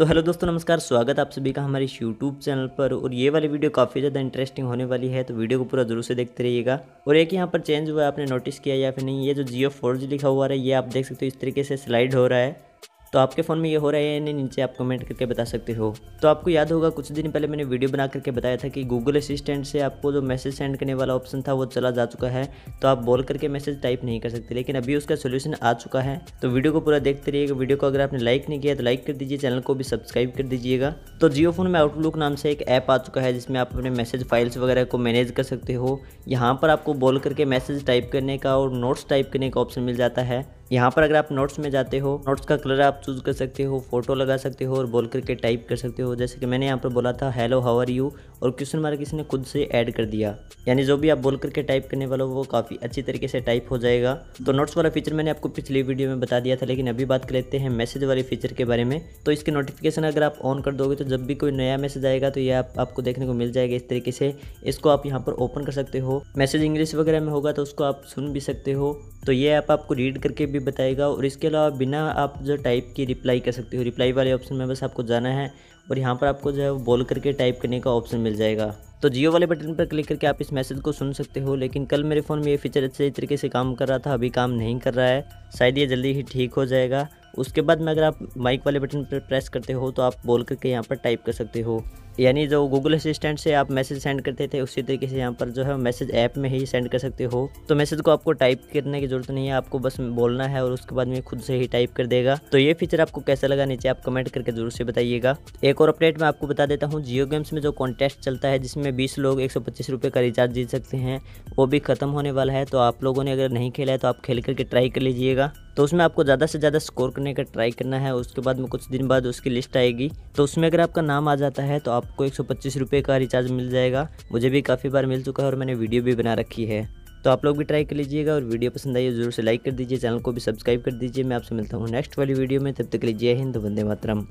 तो हेलो दोस्तों, नमस्कार, स्वागत आप सभी का हमारे यूट्यूब चैनल पर। और ये वाली वीडियो काफ़ी ज़्यादा इंटरेस्टिंग होने वाली है तो वीडियो को पूरा ज़रूर से देखते रहिएगा। और एक यहाँ पर चेंज हुआ है, आपने नोटिस किया या फिर नहीं, ये जो जियो फोर लिखा हुआ है, ये आप देख सकते हो, इस तरीके से स्लाइड हो रहा है। तो आपके फ़ोन में ये हो रहा है, या नहीं नीचे आप कमेंट करके बता सकते हो? तो आपको याद होगा, कुछ दिन पहले मैंने वीडियो बना करके बताया था कि गूगल असिस्टेंट से आपको जो मैसेज सेंड करने वाला ऑप्शन था, वो चला जा चुका है। तो आप बोल करके मैसेज टाइप नहीं कर सकते, लेकिन अभी उसका सोल्यूशन आ चुका है। तो वीडियो को पूरा देखते रहिएगा। वीडियो को अगर आपने लाइक नहीं किया तो लाइक कर दीजिए चैनल को भी सब्सक्राइब कर दीजिएगा। तो जियो फ़ोन में आउटलुक नाम से एक ऐप आ चुका है, जिसमें आप अपने मैसेज फाइल्स वगैरह को मैनेज कर सकते हो। यहाँ पर आपको बोल करके मैसेज टाइप करने का और नोट्स टाइप करने का ऑप्शन मिल जाता है। यहाँ पर अगर आप नोट्स में जाते हो नोट्स का कलर आप चूज़ कर सकते हो फ़ोटो लगा सकते हो और बोल करके टाइप कर सकते हो। जैसे कि मैंने यहाँ पर बोला था हेलो हाउ आर यू और क्वेश्चन मार्क किसी ने खुद से ऐड कर दिया। यानी जो भी आप बोल करके टाइप करने वाला हो वो काफ़ी अच्छी तरीके से टाइप हो जाएगा। तो नोट्स वाला फीचर मैंने आपको पिछली वीडियो में बता दिया था लेकिन अभी बात कर लेते हैं मैसेज वाले फीचर के बारे में। तो इसके नोटिफिकेशन अगर आप ऑन कर दोगे तो जब भी कोई नया मैसेज आएगा तो ये आप, आपको देखने को मिल जाएगा इस तरीके से। इसको आप यहाँ पर ओपन कर सकते हो। मैसेज इंग्लिश वगैरह में होगा तो उसको आप सुन भी सकते हो। तो ये ऐप आपको रीड करके भी बताएगा और इसके अलावा बिना आप जो टाइप की रिप्लाई कर सकते हो, रिप्लाई वाले ऑप्शन में बस आपको जाना है और यहाँ पर आपको जो है वो बोल करके टाइप करने का ऑप्शन मिल जाएगा। तो जियो वाले बटन पर क्लिक करके आप इस मैसेज को सुन सकते हो, लेकिन कल मेरे फ़ोन में ये फीचर अच्छे तरीके से काम कर रहा था, अभी काम नहीं कर रहा है। शायद ये जल्दी ही ठीक हो जाएगा। उसके बाद में अगर आप माइक वाले बटन पर प्रेस करते हो तो आप बोल करके यहाँ पर टाइप कर सकते हो। यानी जो गूगल असिस्टेंट से आप मैसेज सेंड करते थे, उसी तरीके से यहाँ पर जो है मैसेज ऐप में ही सेंड कर सकते हो। तो मैसेज को आपको टाइप करने की ज़रूरत नहीं है, आपको बस बोलना है और उसके बाद में खुद से ही टाइप कर देगा। तो ये फीचर आपको कैसा लगा, नीचे आप कमेंट करके ज़रूर से बताइएगा। एक और अपडेट मैं आपको बता देता हूँ जियो गेम्स में जो कॉन्टेस्ट चलता है, जिसमें बीस लोग एक सौ का रिचार्ज जीत सकते हैं, वो भी खत्म होने वाला है। तो आप लोगों ने अगर नहीं खेला है तो आप खेल करके ट्राई कर लीजिएगा। तो उसमें आपको ज़्यादा से ज़्यादा स्कोर करने का ट्राई करना है, उसके बाद में कुछ दिन बाद उसकी लिस्ट आएगी। तो उसमें अगर आपका नाम आ जाता है तो आपको एक सौ का रिचार्ज मिल जाएगा। मुझे भी काफ़ी बार मिल चुका है और मैंने वीडियो भी बना रखी है। तो आप लोग भी ट्राई कर लीजिएगा और वीडियो पसंद आई ज़रूर से लाइक कर दीजिए चैनल को भी सब्सक्राइब कर दीजिए। मैं आपसे मिलता हूँ नेक्स्ट वाली वीडियो में, तब तक लीजिए हिंद, वंदे मातरम।